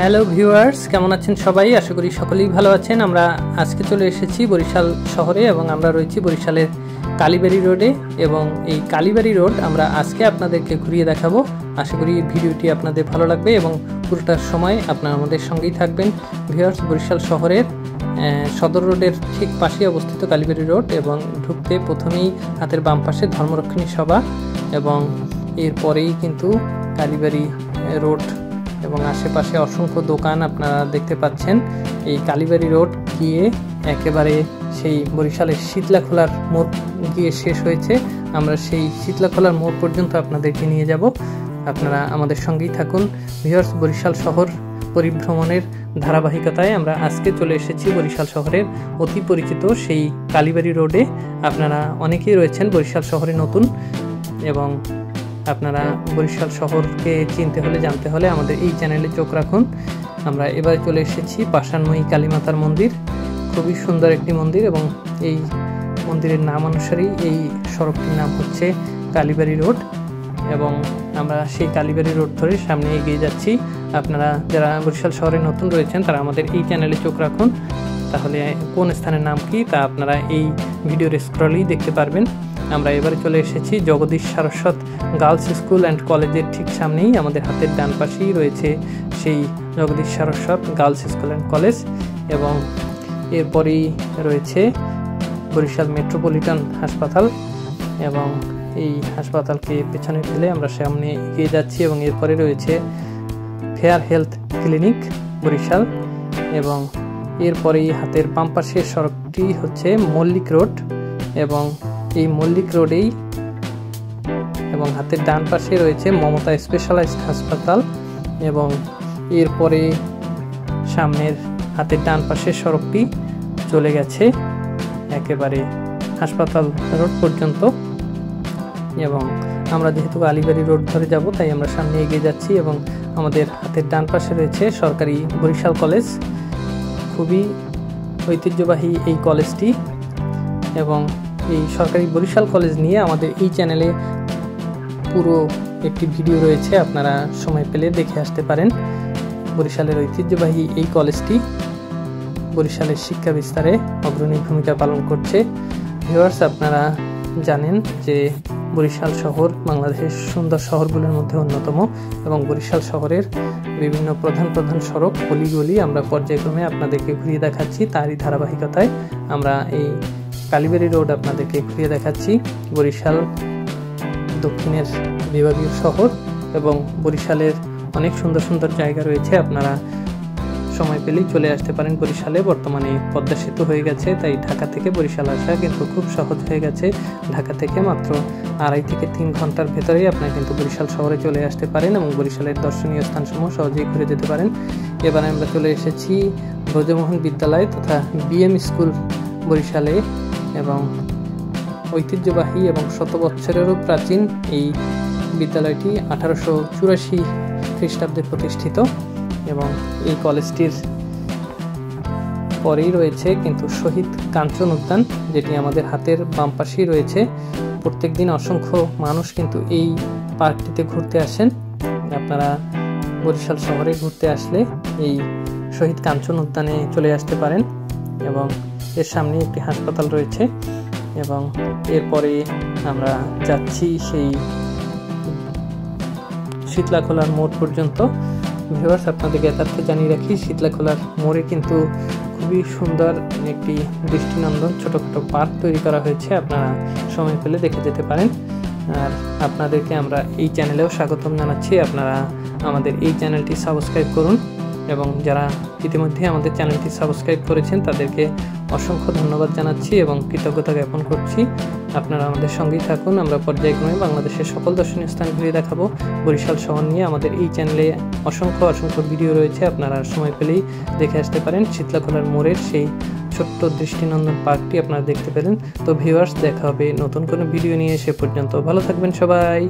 Hello viewers কেমন আছেন সবাই? আশা করি সকলেই ভালো আছেন। আমরা আজকে চলে এসেছি বরিশাল শহরে এবং আমরা রয়েছি বরিশালের কালীবাড়ি রোডে এবং এই কালীবাড়ি রোড আমরা আজকে আপনাদেরকে ঘুরিয়ে দেখাবো। আশা করি ভিডিওটি আপনাদের ভালো লাগবে এবং পুরোটার সময় আপনারা আমাদের সঙ্গেই থাকবেন। ভিউয়ার্স বরিশাল শহরের সদর রোডের ঠিক পাশে অবস্থিত কালীবাড়ি রোড এবং ঢুকতে প্রথমেই হাতের বাম পাশে ধর্মরক্ষণী সভা এবং এরপরেই কিন্তু কালীবাড়ি রোড এবং আশেপাশে অসংখ্য দোকান আপনারা দেখতে পাচ্ছেন। এই কালীবাড়ি রোড গিয়ে একেবারে সেই বরিশালের শীতলাখোলার মোড় গিয়ে শেষ হয়েছে। আমরা সেই শীতলাখোলার মোড় পর্যন্ত আপনাদেরকে নিয়ে যাব। আপনারা আমাদের সঙ্গেই থাকুন। ভিওর্স বরিশাল শহর পরিভ্রমণের ধারাবাহিকতায় আমরা আজকে চলে এসেছি বরিশাল শহরের অতি পরিচিত সেই কালীবাড়ি রোডে। আপনারা অনেকেই রয়েছেন বরিশাল শহরে নতুন এবং আপনারা বরিশাল শহরকে চিনতে হলে, জানতে হলে আমাদের এই চ্যানেলে চোখ রাখুন। আমরা এবারে চলে এসেছি পাষাণময়ী কালীমাতার মন্দির। খুবই সুন্দর একটি মন্দির এবং এই মন্দিরের নাম অনুসারেই এই সড়কটির নাম হচ্ছে কালীবাড়ি রোড এবং আমরা সেই কালীবাড়ি রোড ধরে সামনে এগিয়ে যাচ্ছি। আপনারা যারা বরিশাল শহরে নতুন রয়েছেন, তারা আমাদের এই চ্যানেলে চোখ রাখুন। তাহলে কোন স্থানের নাম কি তা আপনারা এই ভিডিওর স্ক্রলেই দেখতে পারবেন। আমরা এবারে চলে এসেছি Jagadish Saraswat girls school and কলেজের ঠিক সামনেই আমাদের হাতের ডান পাশেই রয়েছে সেই Jagadish Saraswat girls school and college এবং এরপরেই রয়েছে বরিশাল মেট্রোপলিটন হাসপাতাল এবং এই হাসপাতালকে পেছনে ফেলে আমরা সামনে এগিয়ে যাচ্ছি এবং এরপরে রয়েছে ফেয়ার হেলথ ক্লিনিক বরিশাল এবং এরপরেই হাতের বাম পাশের সড়কটি হচ্ছে মল্লিক রোড এবং এই মল্লিক রোডেই এবং হাতের ডান পাশে রয়েছে মমতা স্পেশালাইজড হাসপাতাল এবং এরপরে সামনের হাতের ডান পাশের সড়কটি চলে গেছে একেবারে হাসপাতাল রোড পর্যন্ত। এবং আমরা যেহেতু আলিবাড়ি রোড ধরে যাব, তাই আমরা সামনে এগিয়ে যাচ্ছি এবং আমাদের হাতের ডান পাশে রয়েছে সরকারি বরিশাল কলেজ। খুবই ঐতিহ্যবাহী এই কলেজটি এবং এই সরকারি বরিশাল কলেজ নিয়ে আমাদের এই চ্যানেলে পুরো একটি ভিডিও রয়েছে, আপনারা সময় পেলে দেখে আসতে পারেন। বরিশালের ঐতিহ্যবাহী এই কলেজটি বরিশালের শিক্ষা বিস্তারে অগ্রণী ভূমিকা পালন করছে। ভিওয়ার্স আপনারা জানেন যে বরিশাল শহর বাংলাদেশের সুন্দর শহরগুলোর মধ্যে অন্যতম এবং বরিশাল শহরের বিভিন্ন প্রধান প্রধান সড়ক গলি আমরা পর্যায়ক্রমে আপনাদেরকে ঘুরিয়ে দেখাচ্ছি। তারই ধারাবাহিকতায় আমরা এই কালীবাড়ি রোড আপনাদেরকে ঘুরিয়ে দেখাচ্ছি। বরিশাল দক্ষিণের বিভাগীয় শহর এবং বরিশালের অনেক সুন্দর সুন্দর জায়গা রয়েছে। আপনারা সময় পেলেই চলে আসতে পারেন বরিশালে। বর্তমানে পদ্মা সেতু হয়ে গেছে, তাই ঢাকা থেকে বরিশাল আসা কিন্তু খুব সহজ হয়ে গেছে। ঢাকা থেকে মাত্র আড়াই থেকে তিন ঘণ্টার ভেতরেই আপনারা কিন্তু বরিশাল শহরে চলে আসতে পারেন এবং বরিশালের দর্শনীয় স্থানসমূহ সহজেই ঘুরে যেতে পারেন। এবার আমরা চলে এসেছি ব্রজমোহন বিদ্যালয় তথা বিএম স্কুল বরিশালে। এবং ঐতিহ্যবাহী এবং শত বছরেরও প্রাচীন এই বিদ্যালয়টি আঠারোশো চুরাশি খ্রিস্টাব্দে প্রতিষ্ঠিত এবং এই কলেজটির পরেই রয়েছে কিন্তু শহীদ কাঞ্চন উদ্যান, যেটি আমাদের হাতের বাম পাশেই রয়েছে। প্রত্যেক দিন অসংখ্য মানুষ কিন্তু এই পার্কটিতে ঘুরতে আসেন। আপনারা বরিশাল শহরে ঘুরতে আসলে এই শহীদ কাঞ্চন উদ্যানে চলে আসতে পারেন এবং এর সামনে একটি হাসপাতাল রয়েছে এবং এরপরে আমরা যাচ্ছি সেই শীতলাখোলার মোড় পর্যন্ত। ভিউয়ার্স আপনাদের জ্ঞাতার্থে জানিয়ে রাখি, শীতলাখোলার মোড়ে কিন্তু খুবই সুন্দর একটি দৃষ্টিনন্দন ছোটোখাটো পার্ক তৈরি করা হয়েছে। আপনারা সময় পেলে দেখে যেতে পারেন। আর আপনাদেরকে আমরা এই চ্যানেলেও স্বাগতম জানাচ্ছি। আপনারা আমাদের এই চ্যানেলটি সাবস্ক্রাইব করুন। এবং যারা ইতিমধ্যে আমাদের চ্যানেলটি সাবস্ক্রাইব করেছেন, তাদেরকে অসংখ্য ধন্যবাদ জানাচ্ছি এবং কৃতজ্ঞতা জ্ঞাপন করছি। আপনারা আমাদের সঙ্গেই থাকুন, আমরা পর্যায়ক্রমে বাংলাদেশের সকল দর্শনীয় স্থান ঘুরে দেখাবো। বরিশাল শহর নিয়ে আমাদের এই চ্যানেলে অসংখ্য অসংখ্য ভিডিও রয়েছে, আপনারা সময় পেলেই দেখে আসতে পারেন। শীতলাখোলার মোড়ের সেই ছোট্ট দৃষ্টিনন্দন পার্কটি আপনারা দেখতে পেলেন। তো ভিউয়ার্স দেখা হবে নতুন কোনো ভিডিও নিয়ে, সে পর্যন্ত ভালো থাকবেন সবাই।